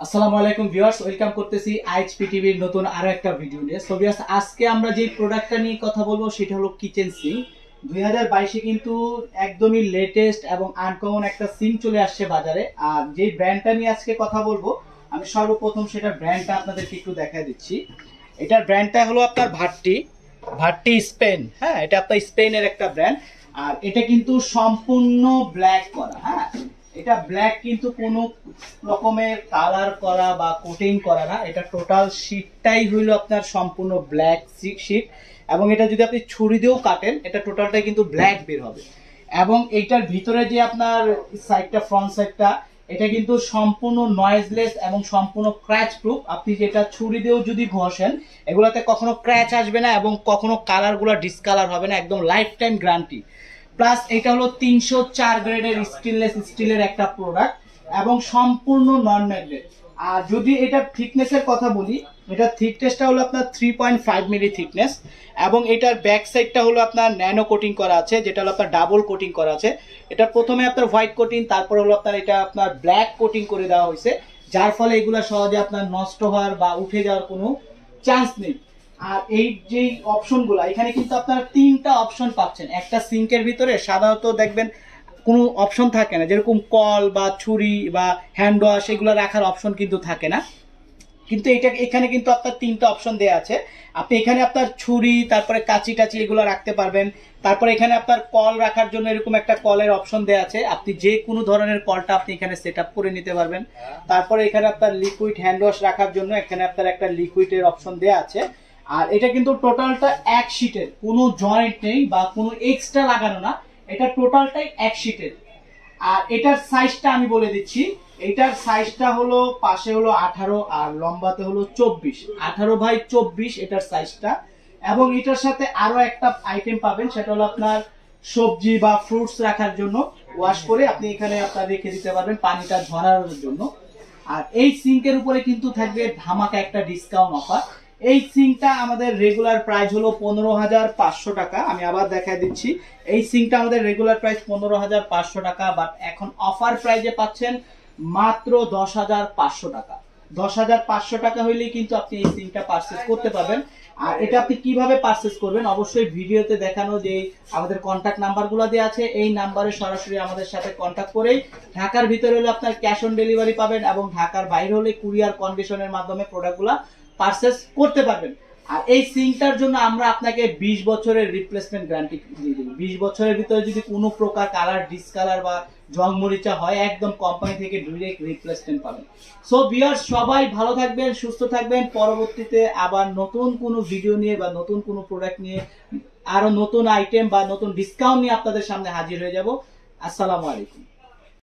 আসসালামু আলাইকুম viewers, welcome করতেছি আইএইচপি টিভির নতুন আরও একটা ভিডিও নিয়ে। সো ভিউয়ার্স, আজকে আমরা যে প্রোডাক্টটা নিয়ে কথা বলব সেটা হলো কিচেন সিঙ্ক দুই হাজার বাইশে কিন্তু একদমই লেটেস্ট এবং আনকমন একটা সিঙ্ক চলে আসছে বাজারে। আর যে ব্র্যান্ডটা নিয়ে আজকে কথা বলব, আমি সর্বপ্রথম সেটার ব্র্যান্ডটা আপনাদেরকে একটু দেখা দিচ্ছি। এটার ব্র্যান্ডটা হলো আপনার ভাট্টি। ভাট্টি স্পেন হ্যাঁ এটা আপনার স্পেনের একটা ব্র্যান্ড আর এটা কিন্তু সম্পূর্ণ ব্ল্যাক করা হ্যাঁ। এটা ব্ল্যাক কিন্তু কোনো রকমের কালার করা বা কোটিং করা না। এটা টোটাল শীটটাই হইল আপনার সম্পূর্ণ ব্ল্যাক শীট এবং এটা যদি আপনি ছুরি দিয়েও কাটেন, এটা টোটালটাই কিন্তু ব্ল্যাক বের হবে। এবং এইটার ভিতরে যে আপনার সাইডটা ফ্রন্ট সাইডটা এটা কিন্তু সম্পূর্ণ নয়েজলেস এবং সম্পূর্ণ ক্র্যাচ প্রুফ আপনি যেটা ছুরি দিয়েও যদি ঘষেন, এগুলাতে কখনো ক্র্যাচ আসবে না এবং কখনো কালারগুলো ডিসকালার হবে না। একদম লাইফ টাইম গ্যারান্টি প্লাস এটা হলো তিনশো চার গ্রেডের স্টেনলেস স্টিলের একটা প্রোডাক্ট এবং সম্পূর্ণ নন ম্যাগনেট আর যদি এটা থিকনেসের কথা বলি, এটা থিকনেসটা হলো আপনার three point five milli thickness এবং এটার ব্যাক সাইডটা হলো আপনার ন্যানো কোটিং করা আছে, যেটা হলো আপনার ডাবল কোটিং করা আছে। এটা প্রথমে আপনার হোয়াইট কোটিং তারপর হলো আপনার এটা আপনার ব্ল্যাক কোটিং করে দেওয়া হয়েছে, যার ফলে এগুলো সহজে আপনার নষ্ট হওয়ার বা উঠে যাওয়ার কোনো চান্স নেই। আর এই যে অপশনগুলো এখানে কিন্তু আপনারা তিনটা অপশন পাচ্ছেন। একটা সিঙ্কের ভিতরে সাধারণত দেখবেন কোনো অপশন থাকে না। যেরকম কল বা ছুরি বা হ্যান্ড ওয়াশ এগুলো রাখার অপশন কিন্তু থাকে না। কিন্তু এটা এখানে কিন্তু আপনার তিনটা অপশন দেওয়া আছে। আপনি এখানে আপনার ছুরি তারপরে কাঁচি টাচি এগুলো রাখতে পারবেন। তারপরে এখানে আপনার কল রাখার জন্য এরকম একটা কলের অপশন দেওয়া আছে। আপনি যে কোনো ধরনের কলটা আপনি এখানে সেট করে নিতে পারবেন। তারপরে এখানে আপনার লিকুইড হ্যান্ড ওয়াশ রাখার জন্য এখানে আপনার একটা লিকুইডের অপশন দেওয়া আছে। আর এটা কিন্তু টোটালটা এক শিটের কোনো জয়েন্ট নেই বা কোনো এক্সট্রা লাগানো না, এটা টোটালটাই এক শিটের আর এটার সাইজটা আমি বলে দিচ্ছি, এটার সাইজটা হলো, পাশে হলো আঠারো আর লম্বাতে হলো চব্বিশ। আঠারো বাই চব্বিশ এটার সাইজটা এবং এটার সাথে আরও একটা আইটেম পাবেন, সেটা হলো আপনার সবজি বা ফ্রুটস রাখার জন্য। ওয়াশ করে আপনি এখানে আপনার রেখে দিতে পারবেন পানিটা ঝরানোর জন্য। আর এই সিঙ্কের উপরে কিন্তু থাকবে ধামাকা একটা ডিসকাউন্ট অফার এই সিঙ্কটা আমাদের রেগুলার প্রাইস হলো পনেরো হাজার পাঁচশো টাকা। আমি আবার দেখায় দিচ্ছি। এই সিঙ্কটা আমাদের রেগুলার প্রাইস পনেরো হাজার পাঁচশো টাকা বাট এখন অফার প্রাইজে পাচ্ছেন মাত্র দশ হাজার পাঁচশো টাকা। দশ হাজার পাঁচশো টাকা হইলেই কিন্তু আপনি এই সিঙ্কটা পারচেস করতে পারবেন। আর এটা আপনি কীভাবে পারচেস করবেন? অবশ্যই ভিডিওতে দেখানো যে আমাদের কন্ট্যাক্ট নাম্বারগুলো দেওয়া আছে, এই নাম্বারে সরাসরি আমাদের সাথে কন্ট্যাক্ট করেই ঢাকার ভিতরে হলে আপনার ক্যাশ অন ডেলিভারি পাবেন এবং ঢাকার বাইরে হলে কুরিয়ার কন্ডিশনের মাধ্যমে প্রোডাক্টগুলো পারচেস করতে পারবেন। আর এই সিঙ্কটার জন্য আমরা আপনাকে 20 বছরের রিপ্লেসমেন্ট গ্যারান্টি দিয়ে দেবো। বিশ বছরের ভিতরে যদি কোনো প্রকার কালার ডিসকালার বা জং মরিচা হয়, একদম কোম্পানি থেকে ডিরেক্ট রিপ্লেসমেন্ট পাবেন। সো বিয়ার্স সবাই ভালো থাকবেন, সুস্থ থাকবেন। পরবর্তীতে আবার নতুন কোনো ভিডিও নিয়ে বা নতুন কোনো প্রোডাক্ট নিয়ে আরও নতুন আইটেম বা নতুন ডিসকাউন্ট নিয়ে আপনাদের সামনে হাজির হয়ে যাব। আসসালামু আলাইকুম।